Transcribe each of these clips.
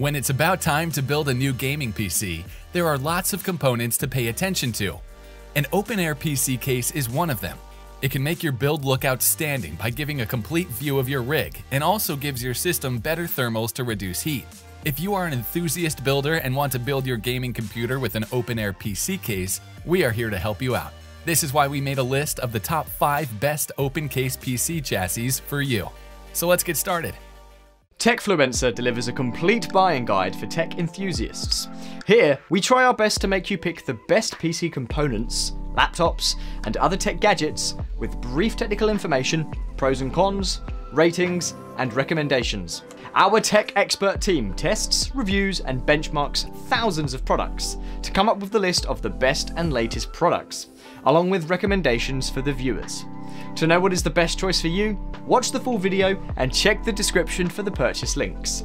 When it's about time to build a new gaming PC, there are lots of components to pay attention to. An open-air PC case is one of them. It can make your build look outstanding by giving a complete view of your rig and also gives your system better thermals to reduce heat. If you are an enthusiast builder and want to build your gaming computer with an open-air PC case, we are here to help you out. This is why we made a list of the top 5 best open case PC chassis for you. So let's get started. Techfluencer delivers a complete buying guide for tech enthusiasts. Here, we try our best to make you pick the best PC components, laptops, and other tech gadgets with brief technical information, pros and cons, ratings, and recommendations. Our tech expert team tests, reviews, and benchmarks thousands of products to come up with the list of the best and latest products, along with recommendations for the viewers. To know what is the best choice for you, watch the full video and check the description for the purchase links.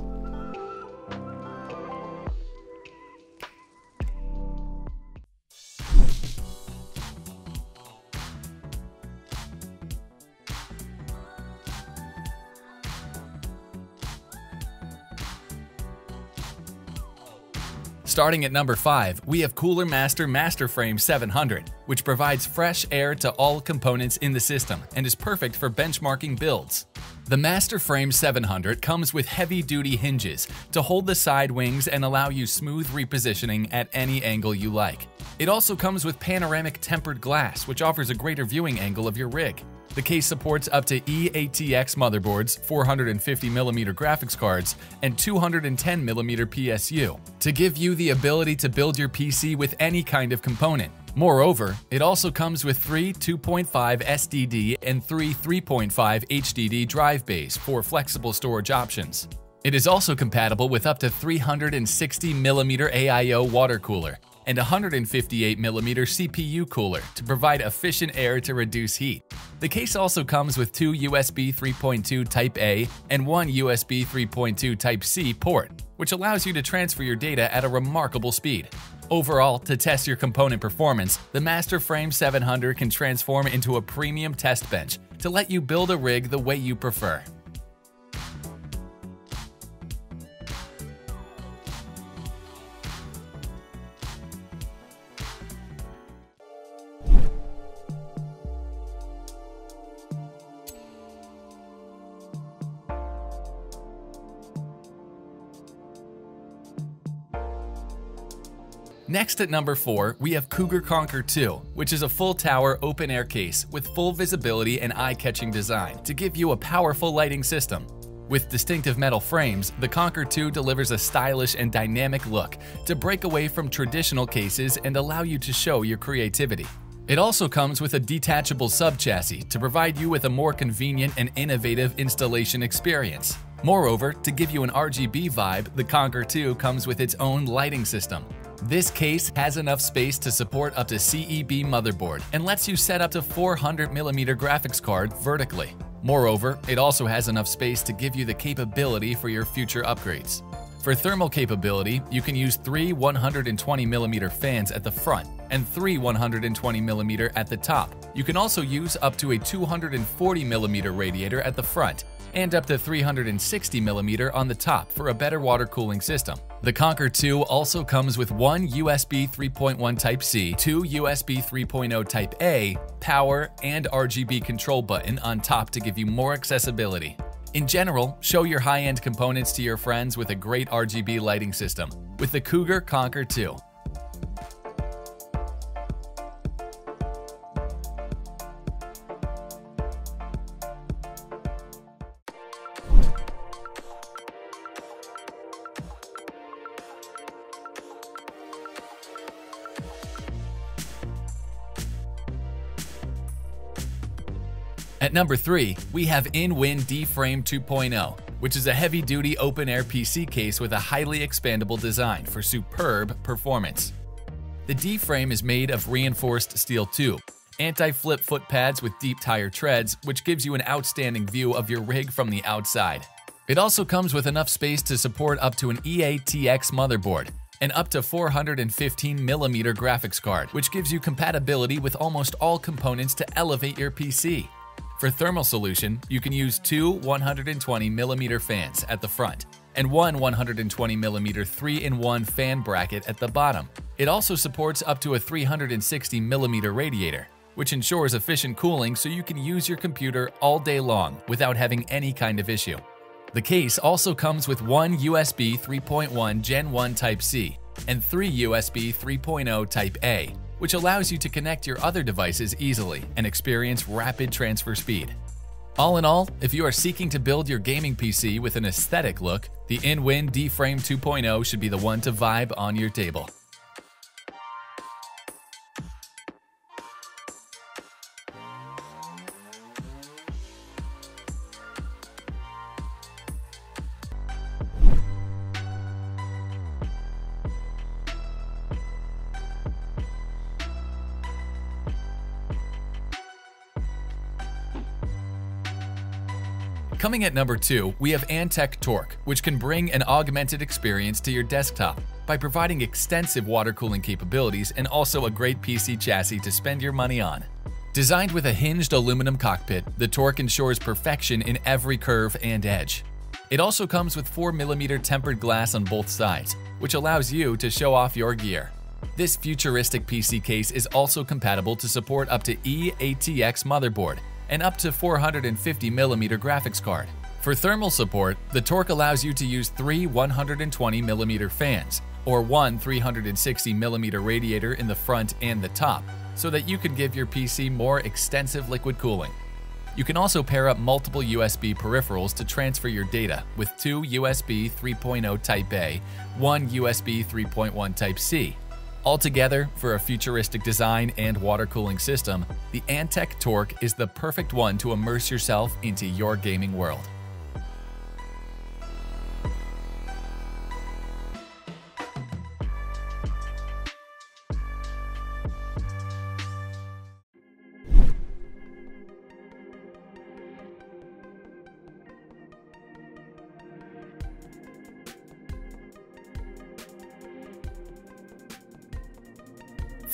Starting at number 5, we have Cooler Master MasterFrame 700, which provides fresh air to all components in the system and is perfect for benchmarking builds. The MasterFrame 700 comes with heavy-duty hinges to hold the side wings and allow you smooth repositioning at any angle you like. It also comes with panoramic tempered glass, which offers a greater viewing angle of your rig. The case supports up to eATX motherboards, 450mm graphics cards, and 210mm PSU to give you the ability to build your PC with any kind of component. Moreover, it also comes with three 2.5 SDD and three 3.5 HDD drive bays for flexible storage options. It is also compatible with up to 360mm AIO water cooler and 158mm CPU cooler to provide efficient air to reduce heat. The case also comes with two USB 3.2 Type-A and one USB 3.2 Type-C port, which allows you to transfer your data at a remarkable speed. Overall, to test your component performance, the MasterFrame 700 can transform into a premium test bench to let you build a rig the way you prefer. Next at number 4, we have Cougar Conquer 2, which is a full tower open air case with full visibility and eye-catching design to give you a powerful lighting system. With distinctive metal frames, the Conquer 2 delivers a stylish and dynamic look to break away from traditional cases and allow you to show your creativity. It also comes with a detachable sub-chassis to provide you with a more convenient and innovative installation experience. Moreover, to give you an RGB vibe, the Conquer 2 comes with its own lighting system, this case has enough space to support up to CEB motherboard and lets you set up to 400mm graphics card vertically. Moreover, it also has enough space to give you the capability for your future upgrades. For thermal capability, you can use three 120mm fans at the front and three 120mm at the top. You can also use up to a 240mm radiator at the front and up to 360mm on the top for a better water cooling system. The Conquer 2 also comes with one USB 3.1 Type-C, two USB 3.0 Type-A, power, and RGB control button on top to give you more accessibility. In general, show your high-end components to your friends with a great RGB lighting system with the Cougar Conquer 2. At number 3, we have InWin D-Frame 2.0, which is a heavy-duty open-air PC case with a highly expandable design for superb performance. The D-frame is made of reinforced steel tube, anti-flip foot pads with deep tire treads, which gives you an outstanding view of your rig from the outside. It also comes with enough space to support up to an eATX motherboard, and up to 415mm graphics card, which gives you compatibility with almost all components to elevate your PC. For thermal solution, you can use two 120mm fans at the front and one 120mm 3-in-1 fan bracket at the bottom. It also supports up to a 360mm radiator, which ensures efficient cooling so you can use your computer all day long without having any kind of issue. The case also comes with one USB 3.1 Gen 1 Type-C and three USB 3.0 Type-A, which allows you to connect your other devices easily and experience rapid transfer speed. All in all, if you are seeking to build your gaming PC with an aesthetic look, the InWin D-Frame 2.0 should be the one to vibe on your table. Coming at number 2, we have Antec Torque, which can bring an augmented experience to your desktop by providing extensive water cooling capabilities and also a great PC chassis to spend your money on. Designed with a hinged aluminum cockpit, the Torque ensures perfection in every curve and edge. It also comes with 4mm tempered glass on both sides, which allows you to show off your gear. This futuristic PC case is also compatible to support up to eATX motherboard and up to 450mm graphics card. For thermal support, the Torque allows you to use three 120mm fans, or one 360mm radiator in the front and the top, so that you can give your PC more extensive liquid cooling. You can also pair up multiple USB peripherals to transfer your data with two USB 3.0 Type-A, one USB 3.1 Type-C, Altogether, for a futuristic design and water cooling system, the Antec Torque is the perfect one to immerse yourself into your gaming world.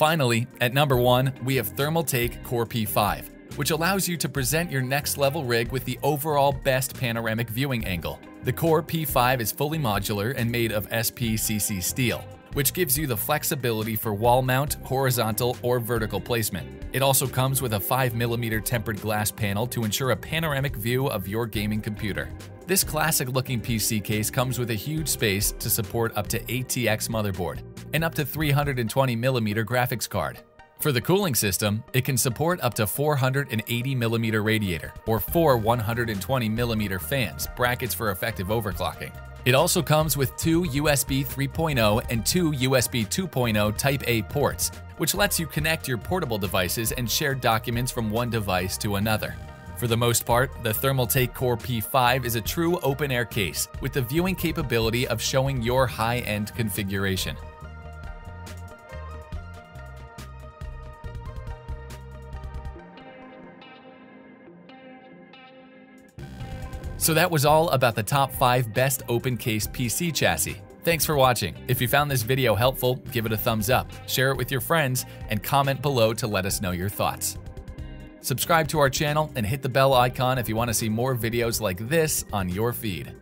Finally, at number 1, we have Thermaltake Core P5, which allows you to present your next level rig with the overall best panoramic viewing angle. The Core P5 is fully modular and made of SPCC steel, which gives you the flexibility for wall mount, horizontal, or vertical placement. It also comes with a 5mm tempered glass panel to ensure a panoramic view of your gaming computer. This classic looking PC case comes with a huge space to support up to ATX motherboard, and up to 320mm graphics card. For the cooling system, it can support up to 480mm radiator or four 120mm fans, brackets for effective overclocking. It also comes with two USB 3.0 and two USB 2.0 Type-A ports, which lets you connect your portable devices and share documents from one device to another. For the most part, the Thermaltake Core P5 is a true open-air case with the viewing capability of showing your high-end configuration. So that was all about the top 5 best open case PC chassis. Thanks for watching. If you found this video helpful, give it a thumbs up, share it with your friends, and comment below to let us know your thoughts. Subscribe to our channel and hit the bell icon if you want to see more videos like this on your feed.